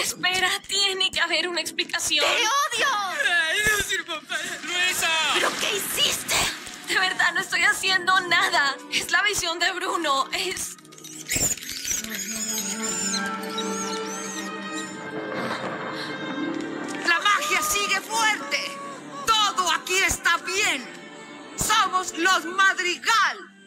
Espera, tiene que haber una explicación. ¡Te odio! ¡Ay, no sirvo para... ¡Luisa! ¿Pero qué hiciste? De verdad, no estoy haciendo nada. Es la visión de Bruno. Es... La magia sigue fuerte. Todo aquí está bien. Somos los Madrigal.